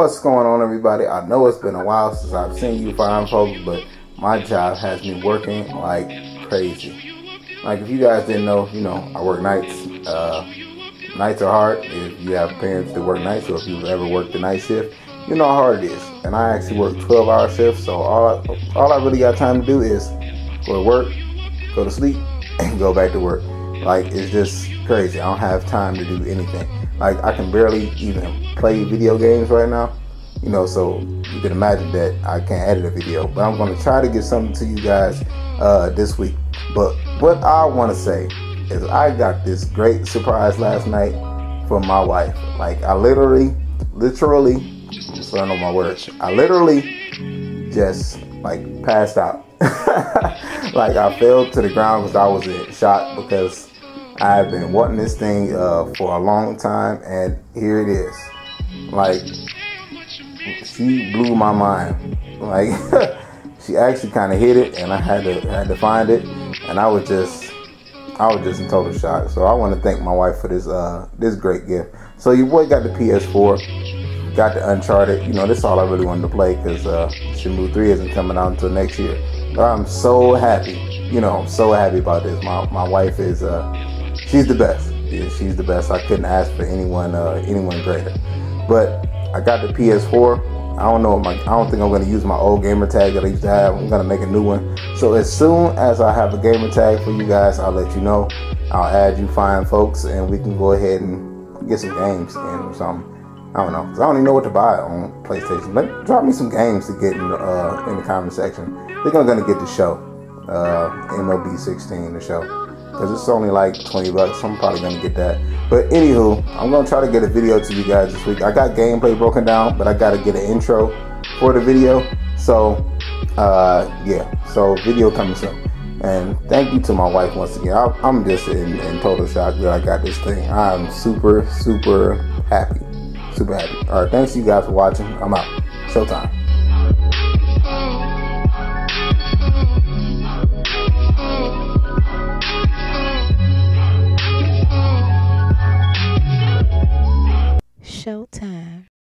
What's going on, everybody? I know it's been a while since I've seen you fine folks, but my job has me working like crazy. Like, if you guys didn't know, you know, I work nights. Uh, nights are hard. If you have parents that work nights, or if you've ever worked the night shift, you know how hard it is. And I actually work 12 hour shifts, so all all I really got time to do is go to work, go to sleep, and go back to work. Like, it's just crazy. I don't have time to do anything. Like I can barely even play video games right now. You know, so you can imagine that I can't edit a video. But I'm gonna try to get something to you guys uh, this week. But what I wanna say is I got this great surprise last night from my wife. Like I literally, literally, so I know my words. I literally just like passed out. like I fell to the ground because I was in shock because I've been wanting this thing uh, for a long time, and here it is. Like, she blew my mind. Like, she actually kind of hit it, and I had to had to find it, and I was just, I was just in total shock. So I want to thank my wife for this uh this great gift. So your boy got the PS4, got the Uncharted. You know, this is all I really wanted to play because uh, Shenmue 3 isn't coming out until next year. But I'm so happy. You know, I'm so happy about this. My my wife is uh she's the best. Yeah, she's the best. I couldn't ask for anyone uh, anyone greater. But I got the PS4. I don't know. My, I don't think I'm going to use my old gamer tag that I used to have. I'm going to make a new one. So as soon as I have a gamer tag for you guys, I'll let you know. I'll add you fine folks, and we can go ahead and get some games in or something. I don't know. Cause I don't even know what to buy on PlayStation. But drop me some games to get in the, uh, in the comment section. I think I'm going to get the show. Uh, MLB 16, the show because it's only like 20 bucks. I'm probably gonna get that. But anywho, I'm gonna try to get a video to you guys this week. I got gameplay broken down, but I gotta get an intro for the video. So uh, yeah, so video coming soon. And thank you to my wife once again. I, am just in, in total shock that I got this thing. I'm super, super happy. Super happy. All right, thanks you guys for watching. I'm out. Showtime.